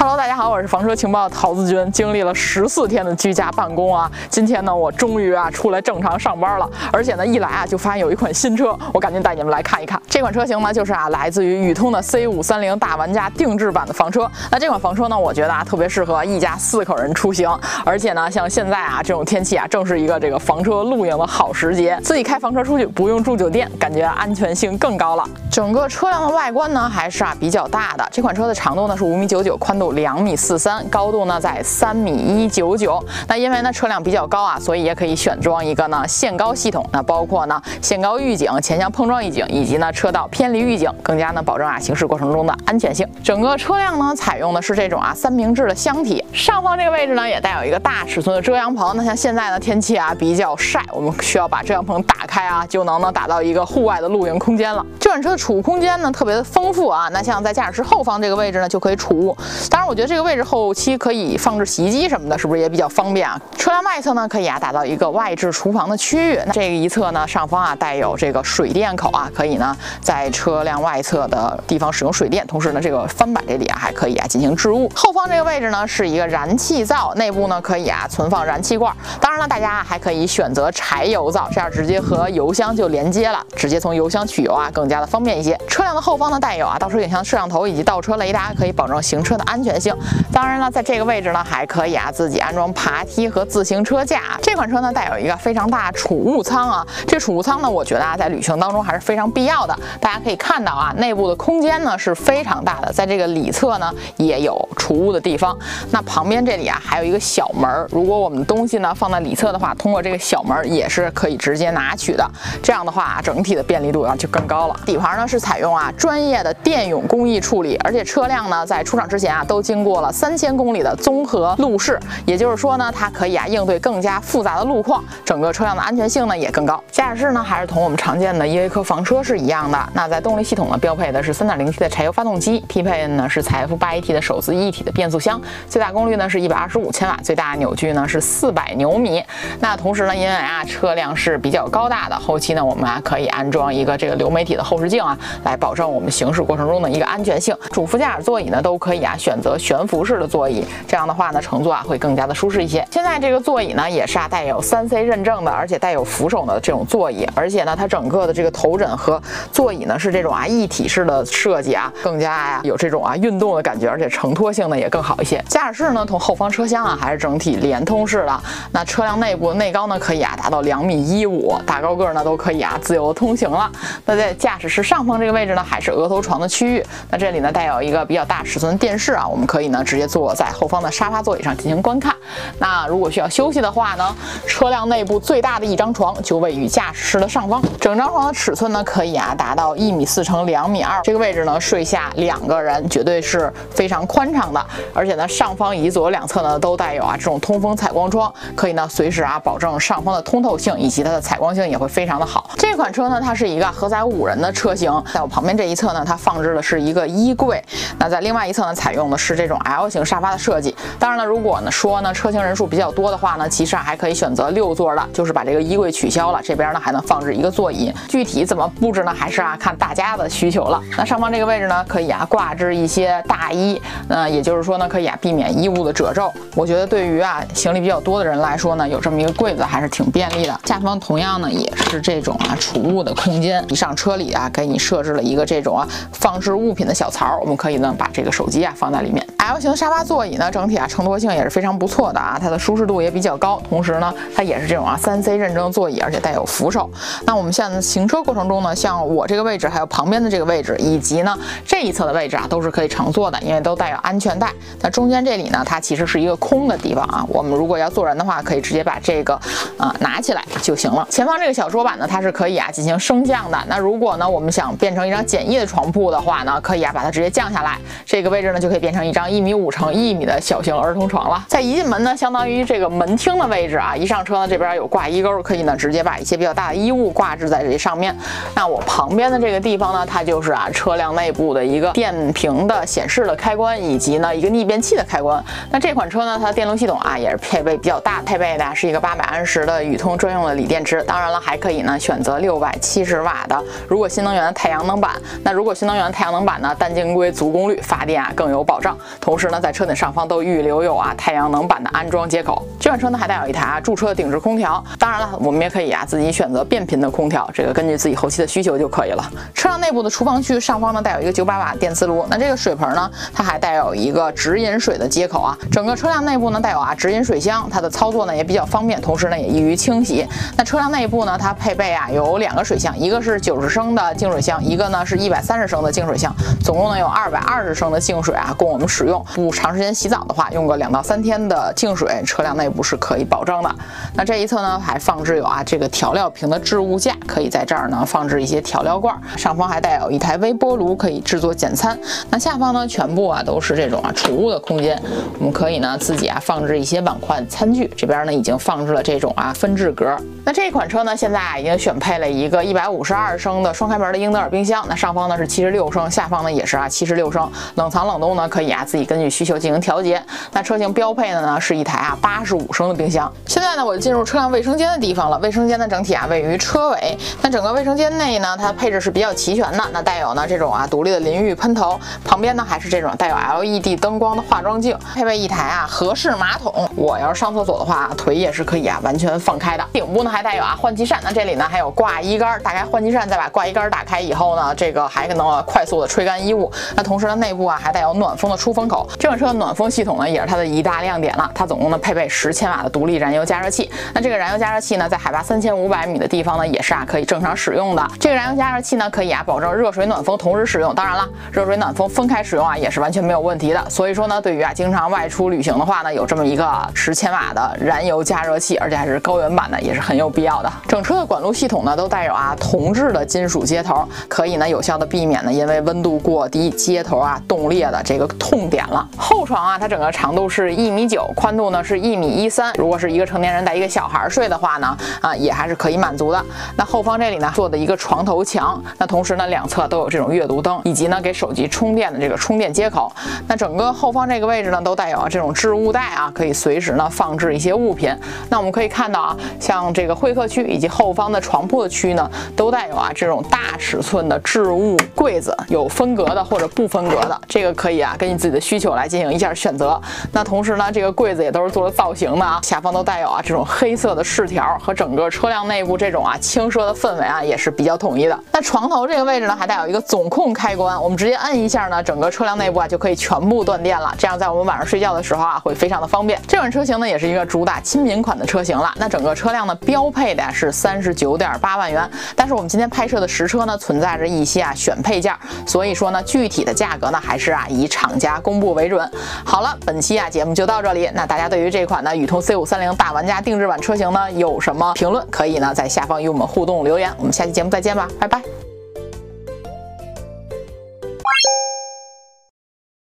Hello，大家好，我是房车情报桃子君。经历了十四天的居家办公啊，今天呢，我终于啊出来正常上班了。而且呢，一来啊就发现有一款新车，我赶紧带你们来看一看。这款车型呢，就是啊来自于宇通的 C 五三零大玩家定制版的房车。那这款房车呢，我觉得啊特别适合一家四口人出行。而且呢，像现在啊这种天气啊，正是一个这个房车露营的好时节。自己开房车出去，不用住酒店，感觉安全性更高了。整个车辆的外观呢，还是啊比较大的。这款车的长度呢是五米九九，宽度两米四三，高度呢在三米一九九。那因为呢车辆比较高啊，所以也可以选装一个呢限高系统。那包括呢限高预警、前向碰撞预警以及呢车道偏离预警，更加呢保证啊行驶过程中的安全性。整个车辆呢采用的是这种啊三明治的箱体，上方这个位置呢也带有一个大尺寸的遮阳棚。那像现在呢天气啊比较晒，我们需要把遮阳棚打开啊，就能呢达到一个户外的露营空间了。这款车的储物空间呢特别的丰富啊。那像在驾驶室后方这个位置呢就可以储物。当当然，我觉得这个位置后期可以放置洗衣机什么的，是不是也比较方便啊？车辆外侧呢，可以啊打造一个外置厨房的区域。那这个一侧呢，上方啊带有这个水电口啊，可以呢在车辆外侧的地方使用水电。同时呢，这个翻板这里啊还可以啊进行置物。后方这个位置呢是一个燃气灶，内部呢可以啊存放燃气罐。当然了，大家还可以选择柴油灶，这样直接和油箱就连接了，直接从油箱取油啊更加的方便一些。车辆的后方呢带有啊倒车影像摄像头以及倒车雷达，可以保证行车的安全性。当然了，在这个位置呢，还可以啊自己安装爬梯和自行车架。这款车呢带有一个非常大储物舱啊，这储物舱呢，我觉得啊在旅行当中还是非常必要的。大家可以看到啊，内部的空间呢是非常大的，在这个里侧呢也有储物的地方。那旁边这里啊还有一个小门，如果我们东西呢放在里侧的话，通过这个小门也是可以直接拿取的。这样的话，整体的便利度啊就更高了。底盘呢是采用啊专业的电泳工艺处理，而且车辆呢在出厂之前啊都经过了三千公里的综合路试，也就是说呢，它可以啊应对更加复杂的路况，整个车辆的安全性呢也更高。驾驶室呢还是同我们常见的依维柯房车是一样的。那在动力系统呢，标配的是 3.0T 的柴油发动机，匹配呢是采 F8AT 的手自一体的变速箱，最大功率呢是一百二十五千瓦，最大扭矩呢是四百牛米。那同时呢，因为啊车辆是比较高大的，后期呢我们啊可以安装一个这个流媒体的后视镜啊，来保证我们行驶过程中的一个安全性。主副驾驶座椅呢都可以啊选择和悬浮式的座椅，这样的话呢乘坐啊会更加的舒适一些。现在这个座椅呢也是啊带有三 C 认证的，而且带有扶手的这种座椅，而且呢它整个的这个头枕和座椅呢是这种啊一体式的设计啊，更加呀有这种啊运动的感觉，而且承托性呢也更好一些。驾驶室呢同后方车厢啊还是整体连通式的，那车辆内部内高呢可以啊达到两米一五，大高个呢都可以啊自由通行了。那在驾驶室上方这个位置呢还是额头床的区域，那这里呢带有一个比较大尺寸的电视啊，我们们可以呢直接坐在后方的沙发座椅上进行观看。那如果需要休息的话呢，车辆内部最大的一张床就位于驾驶室的上方，整张床的尺寸呢可以啊达到一米四乘两米二，这个位置呢睡下两个人绝对是非常宽敞的，而且呢上方以及左右两侧呢都带有啊这种通风采光窗，可以呢随时啊保证上方的通透性以及它的采光性也会非常的好。这款车呢它是一个荷载五人的车型，在我旁边这一侧呢它放置的是一个衣柜，那在另外一侧呢采用的是这种 L 型沙发的设计。当然了，如果呢说呢车型人数比较多的话呢，其实啊还可以选择六座的，就是把这个衣柜取消了，这边呢还能放置一个座椅。具体怎么布置呢，还是啊看大家的需求了。那上方这个位置呢，可以啊挂置一些大衣，那也就是说呢，可以啊避免衣物的褶皱。我觉得对于啊行李比较多的人来说呢，有这么一个柜子还是挺便利的。下方同样呢也是这种啊储物的空间，一上车里啊给你设置了一个这种啊放置物品的小槽，我们可以呢把这个手机啊放在里。L 型沙发座椅呢，整体啊承托性也是非常不错的啊，它的舒适度也比较高，同时呢它也是这种啊三 C 认证座椅，而且带有扶手。那我们现在行车过程中呢，像我这个位置，还有旁边的这个位置，以及呢这一侧的位置啊，都是可以乘坐的，因为都带有安全带。那中间这里呢，它其实是一个空的地方啊，我们如果要坐人的话，可以直接把这个啊拿起来就行了。前方这个小桌板呢，它是可以啊进行升降的。那如果呢我们想变成一张简易的床铺的话呢，可以啊把它直接降下来，这个位置呢就可以变成一张一一米五乘一米的小型儿童床了。在一进门呢，相当于这个门厅的位置啊，一上车呢这边有挂衣钩，可以呢直接把一些比较大的衣物挂置在这上面。那我旁边的这个地方呢，它就是啊车辆内部的一个电瓶的显示的开关，以及呢一个逆变器的开关。那这款车呢，它的电路系统啊也是配备比较大，配备的是一个八百安时的宇通专用的锂电池。当然了，还可以呢选择六百七十瓦的，如果新能源的太阳能板。那如果新能源太阳能板呢，单晶硅足功率发电啊更有保障。同时呢，在车顶上方都预留有啊太阳能板的安装接口。这款车呢还带有一台啊驻车顶置空调，当然了，我们也可以啊自己选择变频的空调，这个根据自己后期的需求就可以了。车辆内部的厨房区上方呢带有一个九百瓦电磁炉，那这个水盆呢它还带有一个直饮水的接口啊。整个车辆内部呢带有啊直饮水箱，它的操作呢也比较方便，同时呢也易于清洗。那车辆内部呢它配备啊有两个水箱，一个是九十升的净水箱，一个呢是一百三十升的净水箱，总共呢有二百二十升的净水啊供我们使用。用不长时间洗澡的话，用个两到三天的净水，车辆内部是可以保证的。那这一侧呢还放置有啊这个调料瓶的置物架，可以在这儿呢放置一些调料罐。上方还带有一台微波炉，可以制作简餐。那下方呢全部啊都是这种啊储物的空间，我们可以呢自己啊放置一些碗筷餐具。这边呢已经放置了这种啊分置格。那这款车呢现在啊已经选配了一个一百五十二升的双开门的英德尔冰箱。那上方呢是七十六升，下方呢也是啊七十六升。冷藏冷冻呢可以啊自己根据需求进行调节。那车型标配的呢是一台啊八十五升的冰箱。现在呢我就进入车辆卫生间的地方了。卫生间呢整体啊位于车尾。那整个卫生间内呢它配置是比较齐全的。那带有呢这种啊独立的淋浴喷头，旁边呢还是这种带有 LED 灯光的化妆镜，配备一台啊合适马桶。我要是上厕所的话，腿也是可以啊完全放开的。顶部呢还带有啊换气扇，那这里呢还有挂衣杆，打开换气扇，再把挂衣杆打开以后呢，这个还能快速的吹干衣物。那同时呢内部啊还带有暖风的出风口。这款车的暖风系统呢也是它的一大亮点了，它总共呢配备十千瓦的独立燃油加热器。那这个燃油加热器呢在海拔三千五百米的地方呢也是啊可以正常使用的。这个燃油加热器呢可以啊保证热水暖风同时使用。当然了，热水暖风分开使用啊也是完全没有问题的。所以说呢，对于啊经常外出旅行的话呢，有这么一个十千瓦的燃油加热器，而且还是高原版的，也是很没有必要的。整车的管路系统呢都带有啊铜制的金属接头，可以呢有效的避免呢因为温度过低接头啊冻裂的这个痛点了。后床啊它整个长度是一米九，宽度呢是一米一三。如果是一个成年人带一个小孩睡的话呢，啊也还是可以满足的。那后方这里呢做的一个床头墙，那同时呢两侧都有这种阅读灯，以及呢给手机充电的这个充电接口。那整个后方这个位置呢都带有这种置物袋啊，可以随时呢放置一些物品。那我们可以看到啊，像这个会客区以及后方的床铺的区呢，都带有啊这种大尺寸的置物柜子，有分隔的或者不分隔的，这个可以啊根据自己的需求来进行一下选择。那同时呢，这个柜子也都是做了造型的啊，下方都带有啊这种黑色的饰条，和整个车辆内部这种啊轻奢的氛围啊也是比较统一的。那床头这个位置呢，还带有一个总控开关，我们直接摁一下呢，整个车辆内部啊就可以全部断电了，这样在我们晚上睡觉的时候啊会非常的方便。这款车型呢也是一个主打亲民款的车型了。那整个车辆呢标配的是三十九点八万元，但是我们今天拍摄的实车呢存在着一些啊选配件，所以说呢具体的价格呢还是啊以厂家公布为准。好了，本期啊节目就到这里。那大家对于这款呢宇通 C 五三零大玩家定制版车型呢有什么评论？可以呢在下方与我们互动留言。我们下期节目再见吧，拜拜。